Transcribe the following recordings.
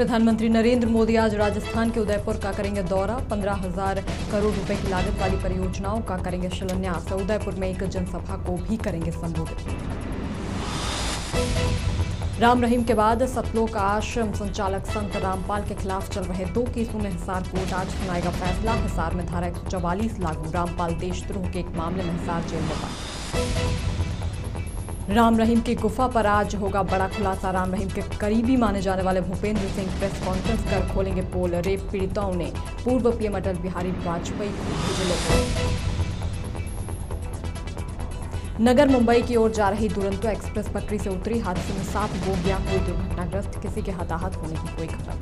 प्रधानमंत्री नरेंद्र मोदी आज राजस्थान के उदयपुर का करेंगे दौरा। पंद्रह हज़ार करोड़ रुपए की लागत वाली परियोजनाओं का करेंगे शिलान्यास। उदयपुर में एक जनसभा को भी करेंगे संबोधित। राम रहीम के बाद सतलोक आश्रम संचालक संत रामपाल के खिलाफ चल रहे दो केसों में हिसार कोर्ट आज सुनाएगा फैसला। हिसार में धारा एक लागू। रामपाल देशद्रोह के एक मामले में हिसार जेल में बंद। राम रहीम की गुफा पर आज होगा बड़ा खुलासा। राम रहीम के करीबी माने जाने वाले भूपेंद्र सिंह प्रेस कॉन्फ्रेंस कर खोलेंगे पोल। रेप पीड़िताओं ने पूर्व पीएम अटल बिहारी वाजपेयी को नगर मुंबई की ओर जा रही दुरंतो एक्सप्रेस पटरी से उतरी हादसे में सात बोगियाँ हुई दुर्घटनाग्रस्त। किसी के हताहत होने की कोई खबर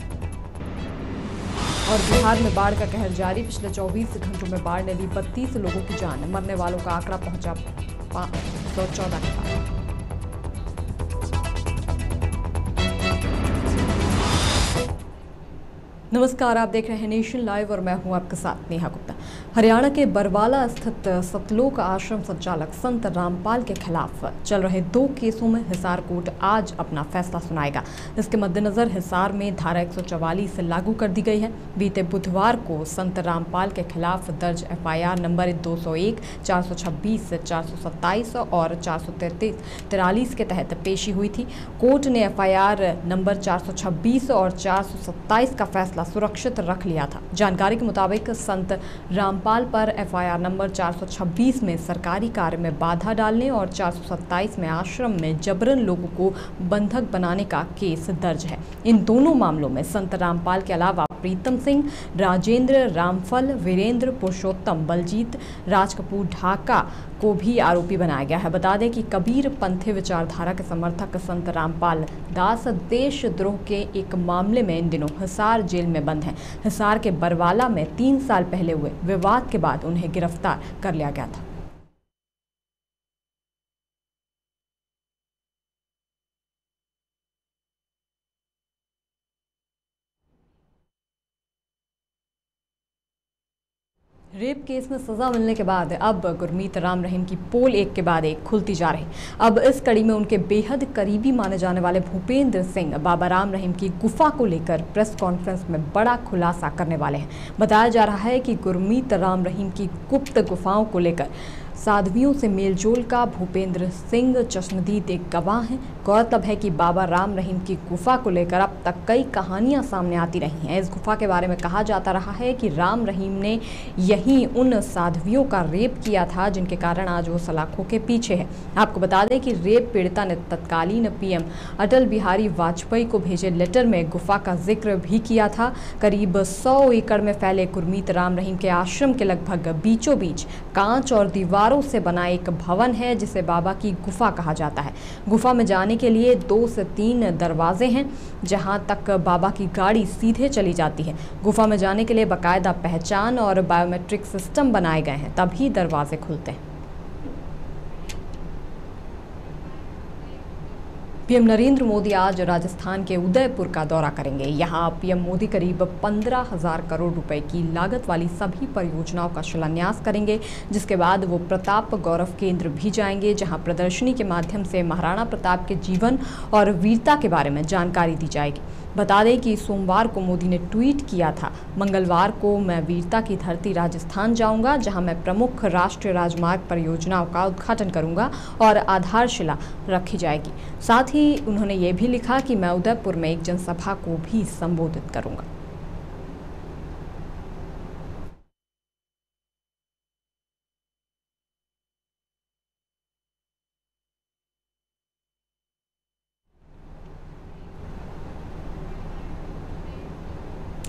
और बिहार में बाढ़ का कहर जारी। पिछले 24 घंटों में बाढ़ ने ली बत्तीस लोगों की जान। मरने वालों का आंकड़ा पहुँचा सौ चौदह के नमस्कार आप देख रहे हैं नेशन लाइव और मैं हूँ आपके साथ नेहा गुप्ता। हरियाणा के बरवाला स्थित सतलोक आश्रम संचालक संत रामपाल के खिलाफ चल रहे दो केसों में हिसार कोर्ट आज अपना फैसला सुनाएगा। इसके मद्देनजर हिसार में धारा एक लागू कर दी गई है। बीते बुधवार को संत रामपाल के खिलाफ दर्ज एफआईआर नंबर 201, 426, 427 और चार सौ के तहत पेशी हुई थी। कोर्ट ने एफआईआर नंबर 426 और 427 का फैसला फैसला सुरक्षित रख लिया था। जानकारी के मुताबिक संत रामपाल पर एफआईआर नंबर 426 में सरकारी कार्य में बाधा डालने और 427 में आश्रम में जबरन लोगों को बंधक बनाने का केस दर्ज है। इन दोनों मामलों में संत रामपाल के अलावा प्रीतम सिंह, राजेंद्र रामफल, वीरेंद्र पुरुषोत्तम, बलजीत राजकपूर ढाका को भी आरोपी बनाया गया है। बता दें कि कबीर पंथी विचारधारा के समर्थक संत रामपाल दास देशद्रोह के एक मामले में इन दिनों हिसार जेल में बंद हैं। हिसार के बरवाला में तीन साल पहले हुए विवाद के बाद उन्हें गिरफ़्तार कर लिया गया था। रेप केस में सजा मिलने के बाद अब गुरमीत राम रहीम की पोल एक के बाद एक खुलती जा रही। अब इस कड़ी में उनके बेहद करीबी माने जाने वाले भूपेंद्र सिंह, बाबा राम रहीम की गुफा को लेकर प्रेस कॉन्फ्रेंस में बड़ा खुलासा करने वाले हैं। बताया जा रहा है कि गुरमीत राम रहीम की गुप्त गुफाओं को लेकर साध्वियों से मेलजोल का भूपेंद्र सिंह चश्मदीद एक गवाह हैं। गौरतलब है कि बाबा राम रहीम की गुफा को लेकर अब तक कई कहानियाँ सामने आती रही हैं। इस गुफा के बारे में कहा जाता रहा है कि राम रहीम ने यहीं उन साध्वियों का रेप किया था जिनके कारण आज वो सलाखों के पीछे है। आपको बता दें कि रेप पीड़िता ने तत्कालीन पीएम अटल बिहारी वाजपेयी को भेजे लेटर में गुफा का ज़िक्र भी किया था। करीब सौ एकड़ में फैले गुरमीत राम रहीम के आश्रम के लगभग बीचों बीच कांच और दीवारों से बना एक भवन है, जिसे बाबा की गुफा कहा जाता है। गुफा में जाने के लिए दो से तीन दरवाजे हैं, जहाँ तक बाबा की गाड़ी सीधे चली जाती है। गुफा में जाने के लिए बाकायदा पहचान और बायोमेट्रिक सिस्टम बनाए गए हैं, तभी दरवाजे खुलते हैं। पीएम नरेंद्र मोदी आज राजस्थान के उदयपुर का दौरा करेंगे। यहाँ पीएम मोदी करीब पंद्रह हज़ार करोड़ रुपए की लागत वाली सभी परियोजनाओं का शिलान्यास करेंगे, जिसके बाद वो प्रताप गौरव केंद्र भी जाएँगे, जहाँ प्रदर्शनी के माध्यम से महाराणा प्रताप के जीवन और वीरता के बारे में जानकारी दी जाएगी। बता दें कि सोमवार को मोदी ने ट्वीट किया था। मंगलवार को मैं वीरता की धरती राजस्थान जाऊँगा, जहाँ मैं प्रमुख राष्ट्रीय राजमार्ग परियोजनाओं का उद्घाटन करूँगा और आधारशिला रखी जाएगी। साथ ही उन्होंने ये भी लिखा कि मैं उदयपुर में एक जनसभा को भी संबोधित करूँगा।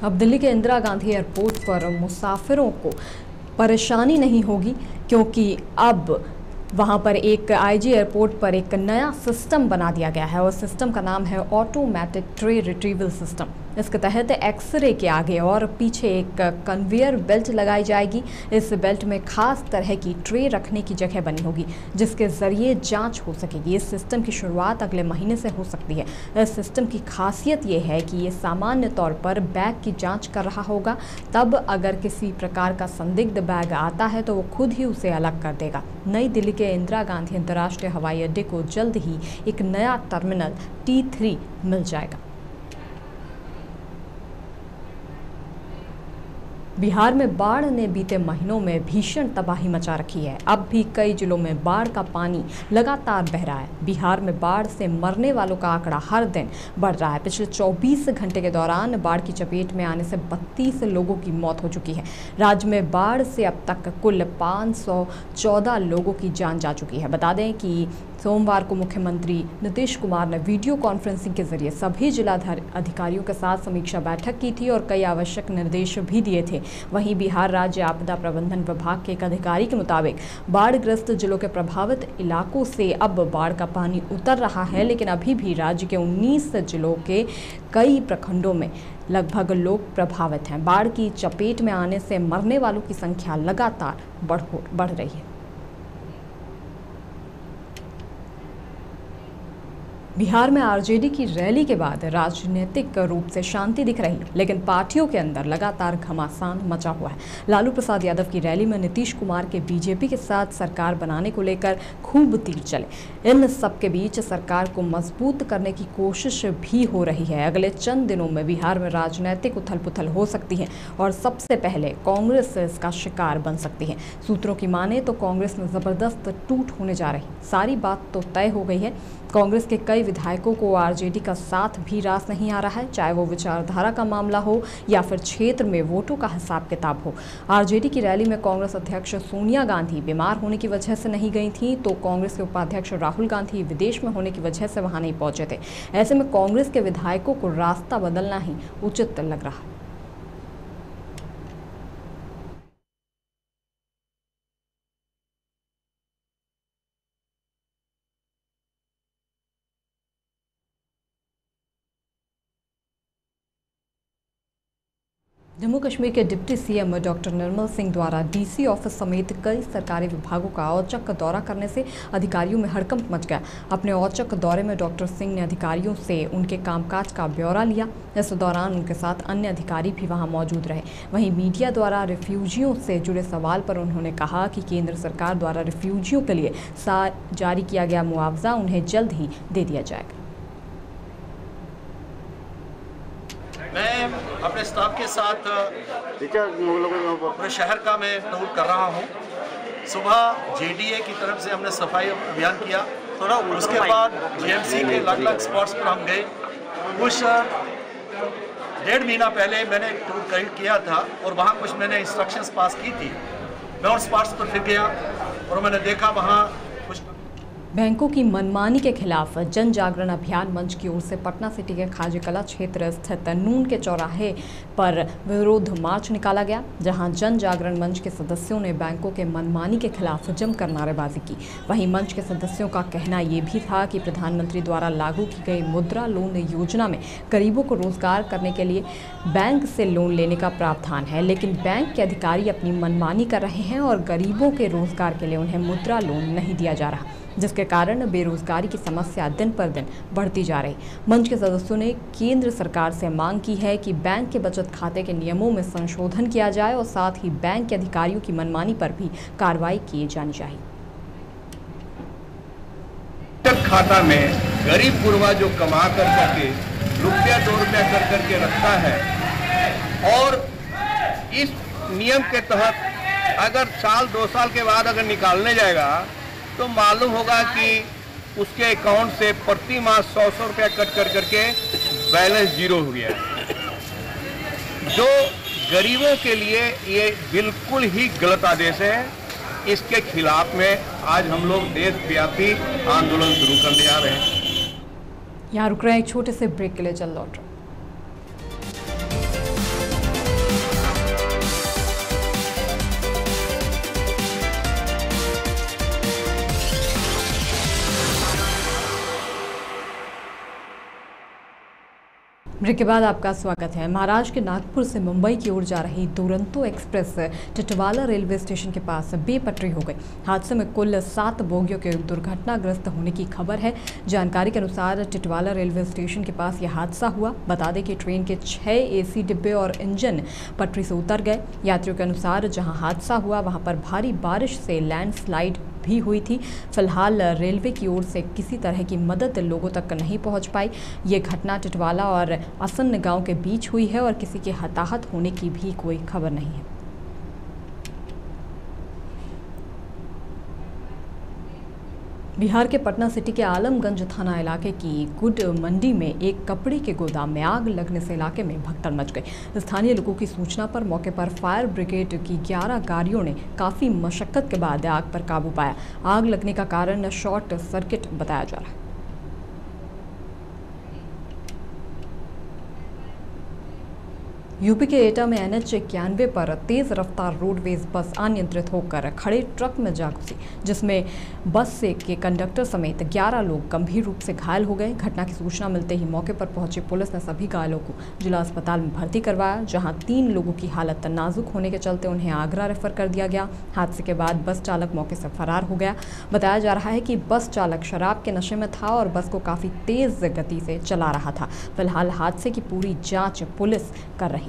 अब दिल्ली के इंदिरा गांधी एयरपोर्ट पर मुसाफिरों को परेशानी नहीं होगी, क्योंकि अब वहाँ पर एक आईजी एयरपोर्ट पर एक नया सिस्टम बना दिया गया है, और सिस्टम का नाम है ऑटोमेटिक ट्रे रिट्रीवल सिस्टम इसके तहत एक्सरे के आगे और पीछे एक कन्वेयर बेल्ट लगाई जाएगी। इस बेल्ट में खास तरह की ट्रे रखने की जगह बनी होगी, जिसके ज़रिए जाँच हो सकेगी। इस सिस्टम की शुरुआत अगले महीने से हो सकती है। इस सिस्टम की खासियत ये है कि ये सामान्य तौर पर बैग की जाँच कर रहा होगा। तब अगर किसी प्रकार का संदिग्ध बैग आता है तो वो खुद ही उसे अलग कर देगा। नई दिल्ली के इंदिरा गांधी अंतर्राष्ट्रीय हवाई अड्डे को जल्द ही एक नया टर्मिनल टी थ्री मिल जाएगा। बिहार में बाढ़ ने बीते महीनों में भीषण तबाही मचा रखी है। अब भी कई जिलों में बाढ़ का पानी लगातार बह रहा है। बिहार में बाढ़ से मरने वालों का आंकड़ा हर दिन बढ़ रहा है। पिछले 24 घंटे के दौरान बाढ़ की चपेट में आने से 32 लोगों की मौत हो चुकी है। राज्य में बाढ़ से अब तक कुल 514 लोगों की जान जा चुकी है। बता दें कि सोमवार को मुख्यमंत्री नीतीश कुमार ने वीडियो कॉन्फ्रेंसिंग के ज़रिए सभी जिला अधिकारियों के साथ समीक्षा बैठक की थी और कई आवश्यक निर्देश भी दिए थे। वहीं बिहार राज्य आपदा प्रबंधन विभाग के एक अधिकारी के मुताबिक, बाढ़ग्रस्त जिलों के प्रभावित इलाकों से अब बाढ़ का पानी उतर रहा है, लेकिन अभी भी राज्य के 19 जिलों के कई प्रखंडों में लगभग लोग प्रभावित हैं। बाढ़ की चपेट में आने से मरने वालों की संख्या लगातार बढ़ बढ़ रही है। बिहार में आरजेडी की रैली के बाद राजनीतिक रूप से शांति दिख रही, लेकिन पार्टियों के अंदर लगातार घमासान मचा हुआ है। लालू प्रसाद यादव की रैली में नीतीश कुमार के बीजेपी के साथ सरकार बनाने को लेकर खूब तीर चले। इन सब के बीच सरकार को मज़बूत करने की कोशिश भी हो रही है। अगले चंद दिनों में बिहार में राजनीतिक उथल पुथल हो सकती है और सबसे पहले कांग्रेस इसका शिकार बन सकती है। सूत्रों की माने तो कांग्रेस में ज़बरदस्त टूट होने जा रही। सारी बात तो तय हो गई है। कांग्रेस के कई विधायकों को आरजेडी का साथ भी रास नहीं आ रहा है, चाहे वो विचारधारा का मामला हो या फिर क्षेत्र में वोटों का हिसाब किताब हो। आरजेडी की रैली में कांग्रेस अध्यक्ष सोनिया गांधी बीमार होने की वजह से नहीं गई थी तो कांग्रेस के उपाध्यक्ष राहुल गांधी विदेश में होने की वजह से वहाँ नहीं पहुँचे थे। ऐसे में कांग्रेस के विधायकों को रास्ता बदलना ही उचित लग रहा है। जम्मू कश्मीर के deputy CM doctor Nirmal Singh द्वारा डीसी ऑफ़िस समेत कई सरकारी विभागों का औचक दौरा करने से अधिकारियों में हड़कंप मच गया। अपने औचक दौरे में डॉक्टर सिंह ने अधिकारियों से उनके कामकाज का ब्यौरा लिया। इस दौरान उनके साथ अन्य अधिकारी भी वहाँ मौजूद रहे। वहीं मीडिया द्वारा रिफ्यूजियों से जुड़े सवाल पर उन्होंने कहा कि केंद्र सरकार द्वारा रिफ्यूजियों के लिए जारी किया गया मुआवजा उन्हें जल्द ही दे दिया जाएगा। मैं अपने स्टाफ के साथ पूरे शहर का मैं टूर कर रहा हूँ। सुबह जेडीए की तरफ़ से हमने सफ़ाई अभियान किया। थोड़ा उसके बाद जीएमसी के अलग अलग स्पॉट्स पर हम गए। कुछ डेढ़ महीना पहले मैंने टूर करीब किया था और वहाँ कुछ मैंने इंस्ट्रक्शंस पास की थी। मैं उन स्पॉट्स पर फिर गया और मैंने देखा वहाँ बैंकों की मनमानी के खिलाफ जन जागरण अभियान मंच की ओर से पटना सिटी के खाजी कला क्षेत्र स्थित नून के चौराहे पर विरोध मार्च निकाला गया, जहाँ जन जागरण मंच के सदस्यों ने बैंकों के मनमानी के खिलाफ जमकर नारेबाजी की। वहीं मंच के सदस्यों का कहना ये भी था कि प्रधानमंत्री द्वारा लागू की गई मुद्रा लोन योजना में गरीबों को रोज़गार करने के लिए बैंक से लोन लेने का प्रावधान है, लेकिन बैंक के अधिकारी अपनी मनमानी कर रहे हैं और गरीबों के रोज़गार के लिए उन्हें मुद्रा लोन नहीं दिया जा रहा। जिसके कारण बेरोजगारी की समस्या दिन पर दिन बढ़ती जा रही। मंच के सदस्यों ने केंद्र सरकार से मांग की है कि बैंक के बचत खाते के नियमों में संशोधन किया जाए और साथ ही बैंक के अधिकारियों की मनमानी पर भी कार्रवाई की जानी चाहिए। खाता में गरीब गुरबा जो कमा कर करके, रुपया दो रुपया कर करके रखता है, और इस नियम के तहत अगर साल, दो साल के बाद अगर निकालने जाएगा तो मालूम होगा कि उसके अकाउंट से प्रति माह सौ सौ रुपया कट कर करके बैलेंस ज़ीरो हो गया जो गरीबों के लिए ये बिल्कुल ही गलत आदेश है, इसके खिलाफ में आज हम लोग देशव्यापी आंदोलन शुरू करने जा रहे हैं। यहाँ रुक रहे हैं, एक छोटे से ब्रेक के लिए चल लौट रहे ब्रेक के बाद आपका स्वागत है। महाराष्ट्र के नागपुर से मुंबई की ओर जा रही Duronto express Titwala railway station के पास बेपटरी हो गई। हादसे में कुल सात बोगियों के दुर्घटनाग्रस्त होने की खबर है। जानकारी के अनुसार टिटवाला रेलवे स्टेशन के पास यह हादसा हुआ। बता दें कि ट्रेन के छः एसी डिब्बे और इंजन पटरी से उतर गए। यात्रियों के अनुसार जहाँ हादसा हुआ, वहाँ पर भारी बारिश से लैंडस्लाइड भी हुई थी। फ़िलहाल, रेलवे की ओर से किसी तरह की मदद लोगों तक नहीं पहुँच पाई। ये घटना टिटवाला और असन्न गाँव के बीच हुई है और किसी के हताहत होने की भी कोई खबर नहीं है। बिहार के पटना सिटी के आलमगंज थाना इलाके की गुड मंडी में एक कपड़े के गोदाम में आग लगने से इलाके में भगदड़ मच गई। स्थानीय लोगों की सूचना पर मौके पर फायर ब्रिगेड की 11 गाड़ियों ने काफ़ी मशक्कत के बाद आग पर काबू पाया। आग लगने का कारण शॉर्ट सर्किट बताया जा रहा है। यूपी के एटा में एन एच इक्यानवे पर तेज रफ्तार रोडवेज़ बस अनियंत्रित होकर खड़े ट्रक में जा घुसी, जिसमें बस से के कंडक्टर समेत 11 लोग गंभीर रूप से घायल हो गए। घटना की सूचना मिलते ही मौके पर पहुँची पुलिस ने सभी घायलों को जिला अस्पताल में भर्ती करवाया, जहाँ तीन लोगों की हालत नाजुक होने के चलते उन्हें आगरा रेफर कर दिया गया। हादसे के बाद बस चालक मौके से फरार हो गया। बताया जा रहा है कि बस चालक शराब के नशे में था और बस को काफ़ी तेज गति से चला रहा था। फ़िलहाल हादसे की पूरी जाँच पुलिस कर रही है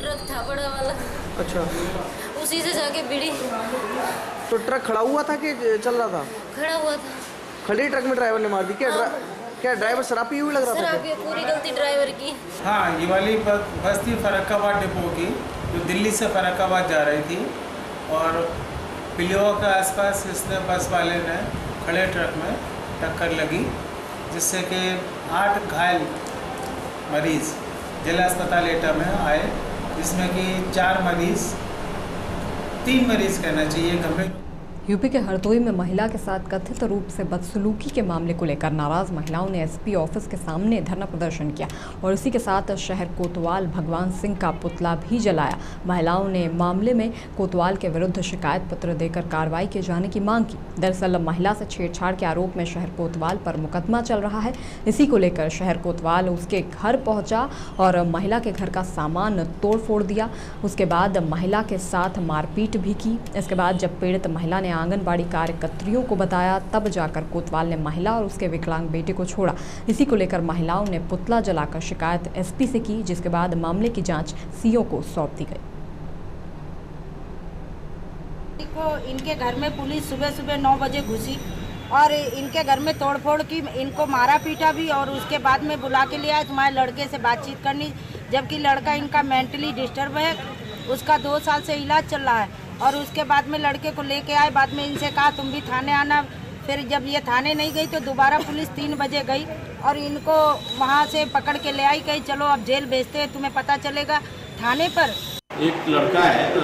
ट्रक था बड़ा वाला अच्छा। उसी से जाके भिड़ी तो ट्रक खड़ा हुआ था कि चल रहा था? खड़ा हुआ था। खड़ी ट्रक में ड्राइवर ने मार दी। क्या ड्रा... क्या ड्राइवर शराब पी हुई लग रहा था पूरी गलती ड्राइवर की। हाँ ये वाली बस थी फरक्काबाद डिपो की जो दिल्ली से फरक्काबाद जा रही थी। और पिलिवा के आसपास इसने बस वाले ने खड़े ट्रक में टक्कर लगी जिससे कि आठ घायल मरीज़ जिला अस्पताल एटा में आए। जिसमें कि चार मरीज़ तीन मरीज़ कहना चाहिए गंभीर यूपी के हरदोई में महिला के साथ कथित रूप से बदसलूकी के मामले को लेकर नाराज़ महिलाओं ने एसपी ऑफ़िस के सामने धरना प्रदर्शन किया और इसी के साथ शहर कोतवाल भगवान सिंह का पुतला भी जलाया। महिलाओं ने मामले में कोतवाल के विरुद्ध शिकायत पत्र देकर कार्रवाई किए जाने की मांग की। दरअसल, महिला से छेड़छाड़ के आरोप में शहर कोतवाल पर मुकदमा चल रहा है। इसी को लेकर शहर कोतवाल उसके घर पहुँचा और महिला के घर का सामान तोड़ फोड़ दिया। उसके बाद महिला के साथ मारपीट भी की। इसके बाद जब पीड़ित महिला ने आंगनबाड़ी कार्यकर्त्रियों को बताया, तब जाकर कोतवाल ने महिला और उसके विकलांग बेटे को छोड़ा। इसी को लेकर महिलाओं ने पुतला जलाकर शिकायत एसपी से की, जिसके बाद मामले की जाँच सीओ को सौंप दी गई। को इनके घर में पुलिस सुबह सुबह नौ बजे घुसी और इनके घर में तोड़फोड़ की, इनको मारा पीटा भी और उसके बाद में बुला के लिया तुम्हारे लड़के से बातचीत करनी, जबकि लड़का इनका मेंटली डिस्टर्ब है, उसका दो साल से इलाज चल रहा है। और उसके बाद में लड़के को लेके आए, बाद में इनसे कहा, तुम भी थाने आना। फिर जब ये थाने नहीं गई तो दोबारा पुलिस तीन बजे गई और इनको वहाँ से पकड़ के ले आई, कही, चलो, अब जेल भेजते हैं, तुम्हें पता चलेगा। थाने पर। एक लड़का है तो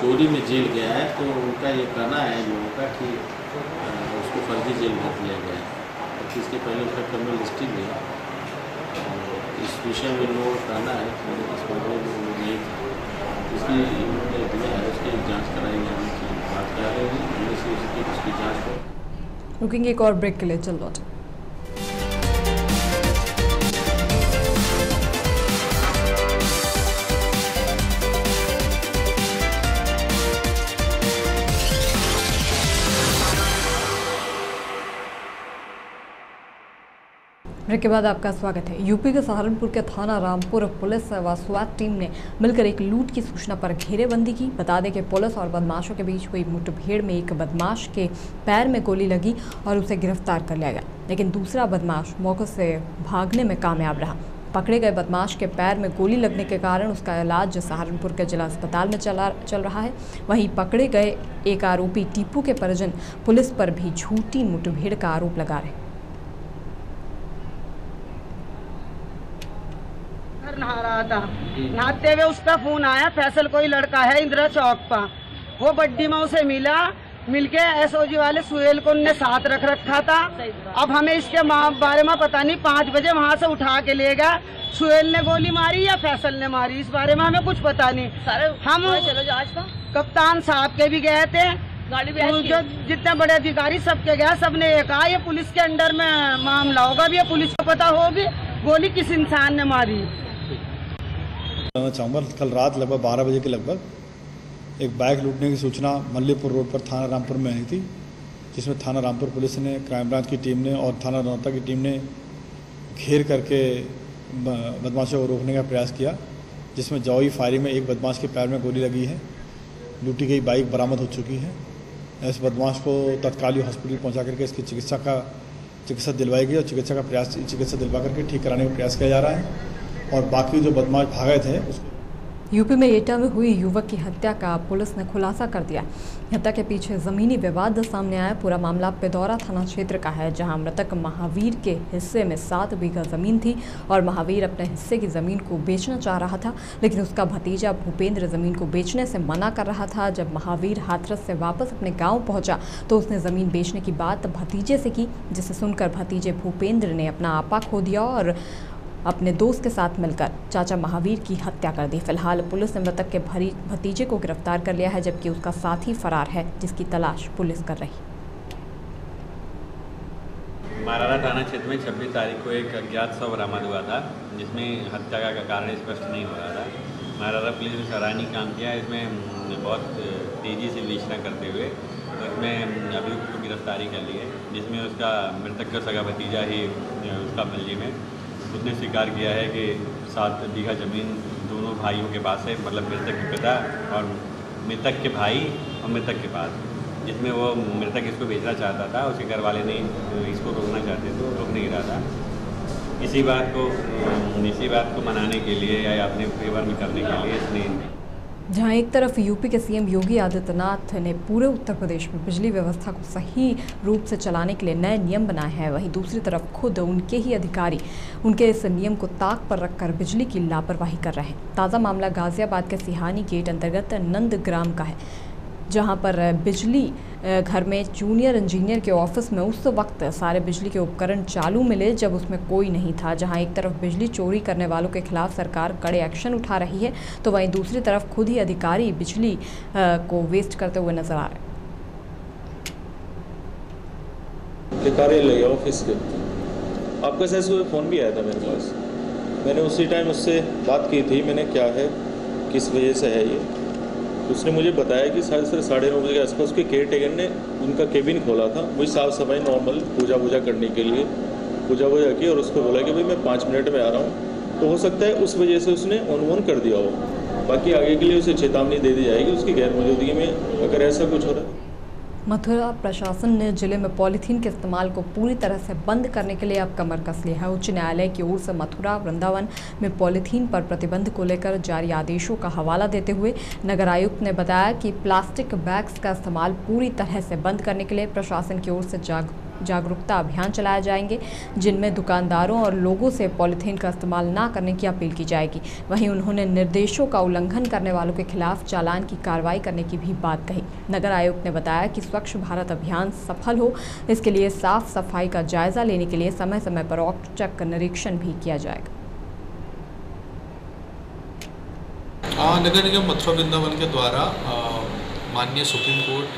चोरी में जेल गया है तो उनका ये कहना है लोगों का कि उसको फर्जी जेल भेज दिया गया है। और इसके पहले उसका क्रिमिनल हिस्ट्री भी इस विषय में लोगों का कहना है कि रुकेंगे एक और ब्रेक के लिए चल लौटे। ब्रेक के बाद आपका स्वागत है। यूपी के सहारनपुर के थाना रामपुर पुलिस व स्वाद टीम ने मिलकर एक लूट की सूचना पर घेरेबंदी की। बता दें कि पुलिस और बदमाशों के बीच हुई मुठभेड़ में एक बदमाश के पैर में गोली लगी और उसे गिरफ़्तार कर लिया गया। लेकिन दूसरा बदमाश मौके से भागने में कामयाब रहा। पकड़े गए बदमाश के पैर में गोली लगने के कारण उसका इलाज सहारनपुर के जिला अस्पताल में चला, चल रहा है। वहीं पकड़े गए एक आरोपी टीपू के परिजन पुलिस पर भी झूठी मुठभेड़ का आरोप लगा रहे घर नहा रहा था। नहाते हुए उसका फ़ोन आया फैसल कोई लड़का है इंदिरा चौक पर। वो बड्डी में उसे मिला। मिलके एसओजी वाले सुहेल को उनने साथ रख रखा था। अब हमें इसके बारे में पता नहीं पाँच बजे वहाँ से उठा के ले गया। सुहेल ने गोली मारी या फैसल ने मारी इस बारे में हमें कुछ पता नहीं। हम चलो आज का। कप्तान साहब के भी गए थे। गाड़ी जो जितने बड़े अधिकारी सबके गए सबने ये कहा ये पुलिस के अंडर में मामला होगा भी ये पुलिस को पता होगी गोली किस इंसान ने मारी। बताना चाहूँगा, कल रात लगभग बारह बजे के लगभग एक बाइक लूटने की सूचना मल्लीपुर रोड पर थाना रामपुर में आई थी, जिसमें थाना रामपुर पुलिस ने, क्राइम ब्रांच की टीम ने और थाना रौता की टीम ने घेर करके बदमाशों को रोकने का प्रयास किया, जिसमें जवाई फायरिंग में एक बदमाश के पैर में गोली लगी है, लूटी गई बाइक बरामद हो चुकी है। इस बदमाश को तत्काल हॉस्पिटल पहुँचा करके इसकी चिकित्सा का, चिकित्सा दिलवाई गई और चिकित्सा का प्रयास, चिकित्सा दिलवा करके ठीक कराने का प्रयास किया जा रहा है। और बाकी जो बदमाश भागे थे यूपी में एटा में हुई युवक की हत्या का पुलिस ने खुलासा कर दिया। हत्या के पीछे जमीनी विवाद सामने आया। पूरा मामला पिदौरा थाना क्षेत्र का है, जहाँ मृतक महावीर के हिस्से में सात बीघा ज़मीन थी और महावीर अपने हिस्से की ज़मीन को बेचना चाह रहा था, लेकिन उसका भतीजा भूपेंद्र ज़मीन को बेचने से मना कर रहा था। जब महावीर हाथरस से वापस अपने गाँव पहुँचा तो उसने ज़मीन बेचने की बात भतीजे से की, जिसे सुनकर भतीजे भूपेंद्र ने अपना आपा खो दिया और अपने दोस्त के साथ मिलकर चाचा महावीर की हत्या कर दी। फ़िलहाल पुलिस ने मृतक के भतीजे को गिरफ़्तार कर लिया है, जबकि उसका साथी फरार है, जिसकी तलाश पुलिस कर रही। मारारा थाना क्षेत्र में 26 तारीख को एक अज्ञात शव बरामद हुआ था, जिसमें हत्या का कारण स्पष्ट नहीं हो रहा था। मारारा पुलिस ने सराहनीय काम किया, इसमें बहुत तेज़ी से विवेचना करते हुए इसमें अभियुक्त को गिरफ्तारी कर ली है, जिसमें उसका मृतक का सगा भतीजा ही, उसका मुलजिम है ने स्वीकार किया है कि सात बीघा ज़मीन दोनों भाइयों के पास है मतलब मृतक के पिता और मृतक के भाई और मृतक के पास जिसमें वो मृतक इसको बेचना चाहता था, उसके घर वाले ने इसको रोकना चाहते थे रोक नहीं रहा था। इसी बात को इसी बात को मनाने के लिए या अपने फेवर में करने के लिए इसने जहाँ एक तरफ़ यूपी के सीएम योगी आदित्यनाथ ने पूरे उत्तर प्रदेश में बिजली व्यवस्था को सही रूप से चलाने के लिए नए नियम बनाए हैं। वहीं दूसरी तरफ़ खुद उनके ही अधिकारी उनके इस नियम को ताक पर रखकर बिजली की लापरवाही कर रहे हैं। ताज़ा मामला गाजियाबाद के सिहानी गेट अंतर्गत नंद ग्राम का है। जहाँ पर बिजली घर में जूनियर इंजीनियर के ऑफ़िस में उस वक्त सारे बिजली के उपकरण चालू मिले जब उसमें कोई नहीं था। जहाँ एक तरफ़ बिजली चोरी करने वालों के खिलाफ सरकार कड़े एक्शन उठा रही है तो वहीं दूसरी तरफ़ खुद ही अधिकारी बिजली को वेस्ट करते हुए नज़र आ रहे सुबह फ़ोन भी आया था मेरे पास? मैंने उसी टाइम उससे बात की थी, मैंने, क्या है? किस वजह से है ये? उसने मुझे बताया कि साढ़े सर, साढ़े नौ बजे के आसपास के केयर टेकर ने उनका केबिन खोला था, वही साफ़ सफ़ाई नॉर्मल पूजा वूजा करने के लिए पूजा वूजा की और उसको बोला कि भाई मैं पाँच मिनट में आ रहा हूँ। तो हो सकता है उस वजह से उसने ऑन वन कर दिया हो। बाकी आगे के लिए उसे चेतावनी दे दी जाएगी, उसकी गैर मौजूदगी में अगर ऐसा कुछ हो रहा है। मथुरा प्रशासन ने ज़िले में पॉलीथीन के इस्तेमाल को पूरी तरह से बंद करने के लिए अब कमर कस लिया है। उच्च न्यायालय की ओर से मथुरा वृंदावन में पॉलीथीन पर प्रतिबंध को लेकर जारी आदेशों का हवाला देते हुए नगर आयुक्त ने बताया कि प्लास्टिक बैग्स का इस्तेमाल पूरी तरह से बंद करने के लिए प्रशासन की ओर से जाग, जागरूकता अभियान चलाए जाएँगे, जिनमें दुकानदारों और लोगों से पॉलीथीन का इस्तेमाल ना करने की अपील की जाएगी। वहीं उन्होंने निर्देशों का उल्लंघन करने वालों के खिलाफ चालान की कार्रवाई करने की भी बात कही। नगर आयुक्त ने बताया कि स्वच्छ भारत अभियान सफल हो, इसके लिए साफ़ सफ़ाई का जायजा लेने के लिए समय समय पर औचक निरीक्षण भी किया जाएगा। नगर निगम मथुरा वृंदावन के द्वारा माननीय सुप्रीम कोर्ट,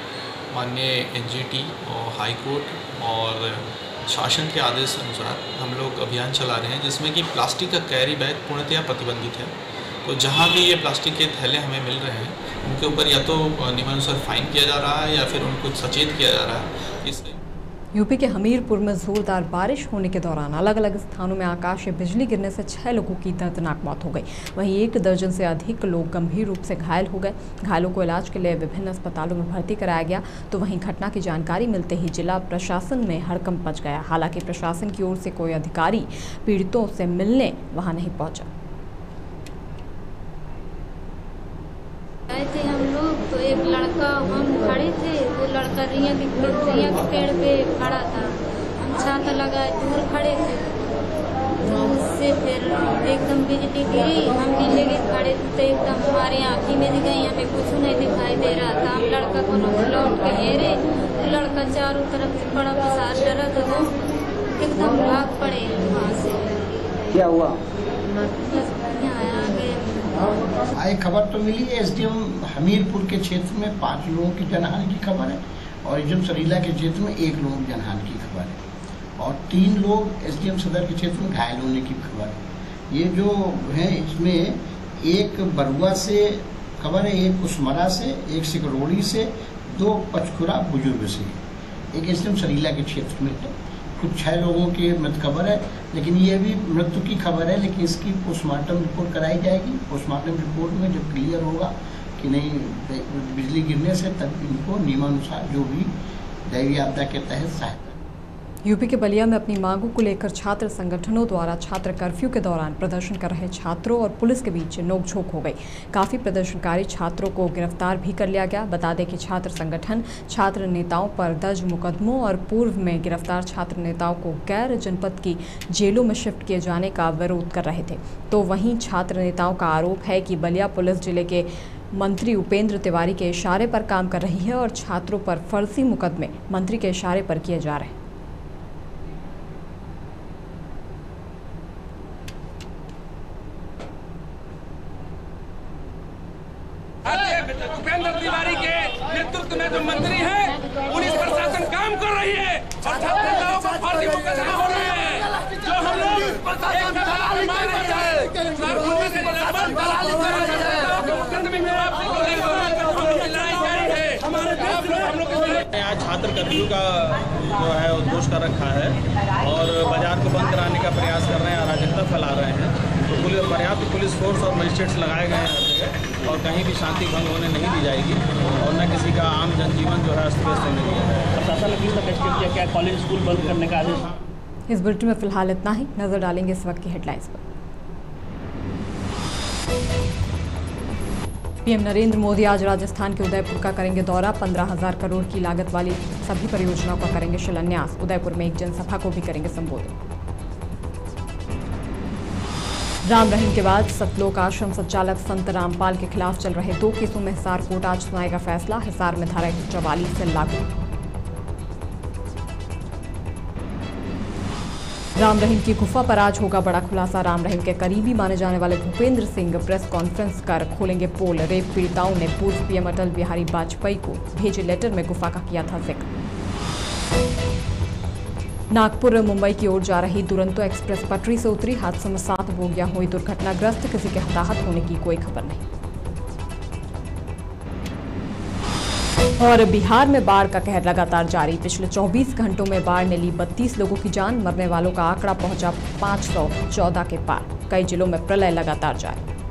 माननीय एनजीटी और हाई कोर्ट और शासन के आदेश अनुसार हम लोग अभियान चला रहे हैं, जिसमें कि प्लास्टिक का कैरी बैग पूर्णतया प्रतिबंधित है। तो जहाँ भी ये प्लास्टिक के थैले हमें मिल रहे हैं, उनके ऊपर या तो नियमानुसार फाइन किया जा रहा है या फिर उनको सचेत किया जा रहा है इसलिए यूपी के हमीरपुर में जोरदार बारिश होने के दौरान अलग अलग स्थानों में आकाशीय बिजली गिरने से छह लोगों की दर्दनाक मौत हो गई। वहीं एक दर्जन से अधिक लोग गंभीर रूप से घायल हो गए। घायलों को इलाज के लिए विभिन्न अस्पतालों में भर्ती कराया गया। तो वहीं घटना की जानकारी मिलते ही जिला प्रशासन में हड़कंप मच गया। हालाँकि प्रशासन की ओर से कोई अधिकारी पीड़ितों से मिलने वहाँ नहीं पहुँचा। आए थे हम लोग तो एक लड़का हम खड़े थे वो लड़का रिया के रिया के पेड़ पे खड़ा था। हम छाता लगाए दूर खड़े थे। तो उससे फिर एकदम बिजली गिरी हम नीचे के खड़े थे तो एकदम हमारी आँखी में गई हमें कुछ नहीं दिखाई दे रहा था। हम लड़का को लौट के हेरे तो लड़का चारों तरफ़ से बड़ा पसार डरा था वो एकदम भाग पड़े वहाँ से। क्या हुआ? आई खबर तो मिली है, एसडीएम हमीरपुर के क्षेत्र में पाँच लोगों की जनहानि की खबर है और एसडीएम सरीला के क्षेत्र में एक लोगों की जनहानि की खबर है और तीन लोग एसडीएम सदर के क्षेत्र में घायल होने की खबर है। ये जो है, इसमें एक बरुआ से खबर है, एक उस्मरा से, एक सिकरोड़ी से, दो पचखुरा बुज़ुर्ग से। एक एसडीएम सरीला के क्षेत्र में है। कुछ छः लोगों की मृत खबर है, लेकिन ये भी मृत्यु की खबर है, लेकिन इसकी पोस्टमार्टम रिपोर्ट कराई जाएगी। पोस्टमार्टम रिपोर्ट में जब क्लियर होगा कि नहीं, बिजली गिरने से तब इनको नियमानुसार जो भी दैवीय आपदा के तहत सहायता यूपी के बलिया में अपनी मांगों को लेकर छात्र संगठनों द्वारा छात्र कर्फ्यू के दौरान प्रदर्शन कर रहे छात्रों और पुलिस के बीच नोकझोंक हो गई। काफ़ी प्रदर्शनकारी छात्रों को गिरफ़्तार भी कर लिया गया। बता दें कि छात्र संगठन छात्र नेताओं पर दर्ज मुकदमों और पूर्व में गिरफ़्तार छात्र नेताओं को गैर जनपद की जेलों में शिफ्ट किए जाने का विरोध कर रहे थे। तो वहीं छात्र नेताओं का आरोप है कि बलिया पुलिस ज़िले के मंत्री उपेंद्र तिवारी के इशारे पर काम कर रही है और छात्रों पर फर्जी मुकदमे मंत्री के इशारे पर किए जा रहे हैं। उपेंद्र तिवारी के नेतृत्व में जो मंत्री है पुलिस प्रशासन काम कर रही है और छात्र नेताओं पर फर्जी मुकदमे हो रहे हैं। जो हम लोग हैं हैं। तो है। यहाँ छात्र कर्फ्यू का जो है उद्घोष कर रखा है और बाज़ार को बंद कराने का प्रयास कर रहे हैं अराजकता फैला रहे हैं। तो पुलिस पर्याप्त पुलिस फोर्स और मजिस्ट्रेट्स लगाए गए हैं। और कहीं भी शांति भंग होने नहीं दी जाएगी और न किसी का आम जनजीवन जो है अस्त व्यस्त होने दिया है प्रशासन ने किस तक किया? क्या कॉलेज स्कूल बंद करने का आदेश इस बुलेटिन में फ़िलहाल इतना ही। नज़र डालेंगे इस वक्त की हेडलाइंस पर। पीएम नरेंद्र मोदी आज राजस्थान के उदयपुर का करेंगे दौरा। पंद्रह हज़ार करोड़ की लागत वाली सभी परियोजनाओं का करेंगे शिलान्यास। उदयपुर में एक जनसभा को भी करेंगे संबोधित राम रहीम के बाद सतलोक आश्रम संचालक संत रामपाल के खिलाफ चल रहे दो केसों में हिसार कोर्ट आज सुनाएगा फैसला। हिसार में धारा एक चौवालीस से लागू। राम रहीम की गुफा पर आज होगा बड़ा खुलासा। राम रहीम के करीबी माने जाने वाले भूपेंद्र सिंह प्रेस कॉन्फ्रेंस कर खोलेंगे पोल। रेप पीड़िताओं ने पूर्व पीएम अटल बिहारी वाजपेयी को भेजे लेटर में गुफा का किया था ज़िक्र। नागपुर मुंबई की ओर जा रही दुरंतो एक्सप्रेस पटरी से उतरी। हादसे में सात बोगियाँ हुई। दुर्घटनाग्रस्त किसी के हताहत होने की कोई खबर नहीं। और बिहार में बाढ़ का कहर लगातार जारी। पिछले 24 घंटों में बाढ़ ने ली 32 लोगों की जान। मरने वालों का आंकड़ा पहुँचा 514 के पार। कई जिलों में प्रलय लगातार जारी।